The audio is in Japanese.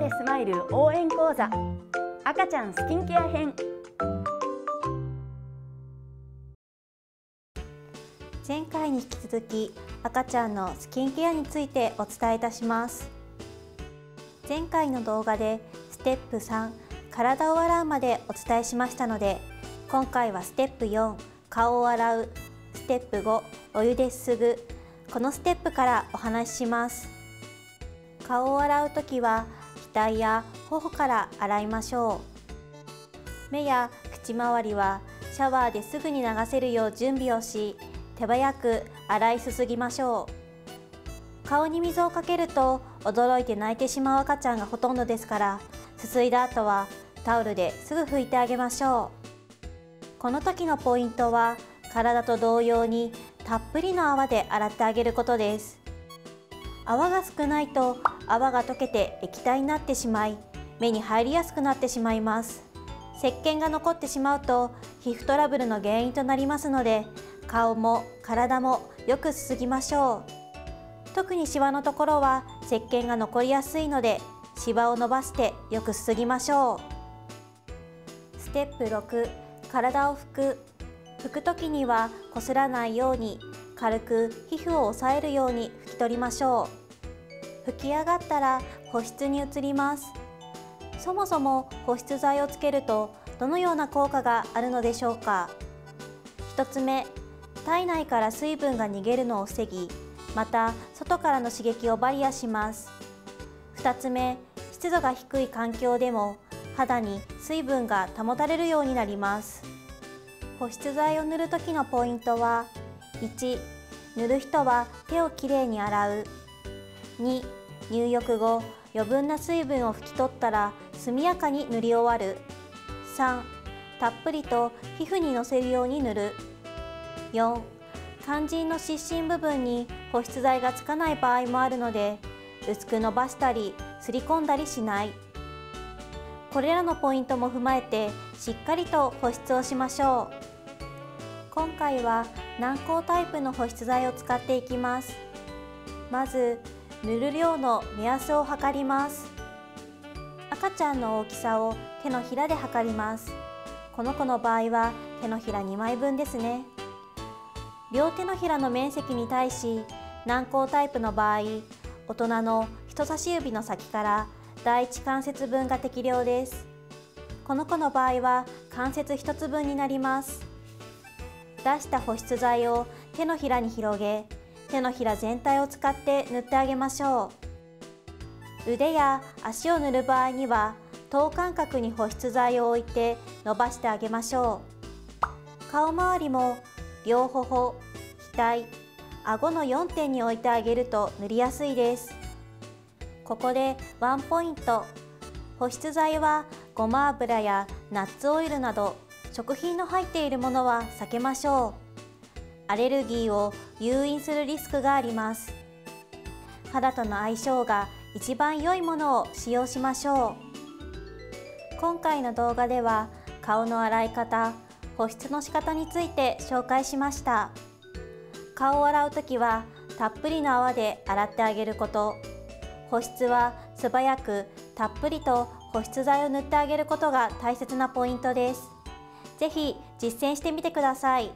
でスマイル応援講座。赤ちゃんスキンケア編。前回に引き続き赤ちゃんのスキンケアについてお伝えいたします。前回の動画でステップ3体を洗うまでお伝えしましたので今回はステップ4顔を洗う。ステップ5お湯ですすぐ。このステップからお話しします。顔を洗う時は額や頬から洗いましょう。目や口周りはシャワーですぐに流せるよう準備をし手早く洗いすすぎましょう。顔に水をかけると驚いて泣いてしまう赤ちゃんがほとんどですからすすいだ後はタオルですぐ拭いてあげましょう。この時のポイントは体と同様にたっぷりの泡で洗ってあげることです。泡が少ないと泡が溶けて液体になってしまい目に入りやすくなってしまいます。石鹸が残ってしまうと皮膚トラブルの原因となりますので顔も体もよくすすぎましょう。特にシワのところは石鹸が残りやすいのでシワを伸ばしてよくすすぎましょう。ステップ6体を拭く。拭く時にはこすらないように軽く皮膚を押さえるように拭き取りましょう。拭き上がったら保湿に移ります。そもそも保湿剤をつけるとどのような効果があるのでしょうか？1つ目体内から水分が逃げるのを防ぎまた外からの刺激をバリアします。2つ目湿度が低い環境でも肌に水分が保たれるようになります。保湿剤を塗る時のポイントは1塗る人は手をきれいに洗う。2入浴後余分な水分を拭き取ったら速やかに塗り終わる。3たっぷりと皮膚にのせるように塗る。4肝心の湿疹部分に保湿剤がつかない場合もあるので薄く伸ばしたりすり込んだりしない。これらのポイントも踏まえてしっかりと保湿をしましょう。今回は軟膏タイプの保湿剤を使っていきます。まず塗る量の目安を測ります。赤ちゃんの大きさを手のひらで測ります。この子の場合は手のひら2枚分ですね。両手のひらの面積に対し軟膏タイプの場合大人の人差し指の先から第一関節分が適量です。この子の場合は関節1つ分になります。出した保湿剤を手のひらに広げ手のひら全体を使って塗ってあげましょう。腕や足を塗る場合には等間隔に保湿剤を置いて伸ばしてあげましょう。顔周りも両頬額顎の4点に置いてあげると塗りやすいです。ここでワンポイント。保湿剤はごま油やナッツオイルなど食品の入っているものは避けましょう。アレルギーを誘引するリスクがあります肌との相性が一番良いものを使用しましょう今回の動画では顔の洗い方保湿の仕方について紹介しました顔を洗う時はたっぷりの泡で洗ってあげること保湿は素早くたっぷりと保湿剤を塗ってあげることが大切なポイントです。ぜひ実践してみてください。